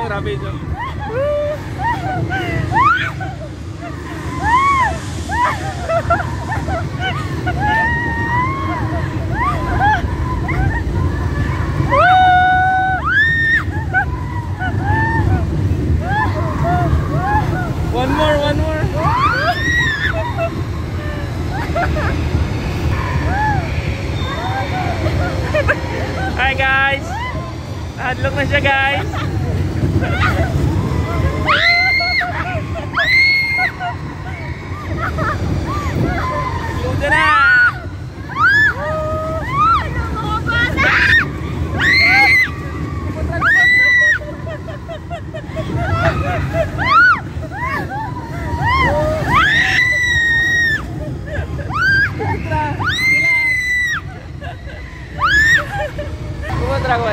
pijang ra pijang. One more, one more. Hi guys. Hadlock na siya guys. Luto na. Kumontra ko ba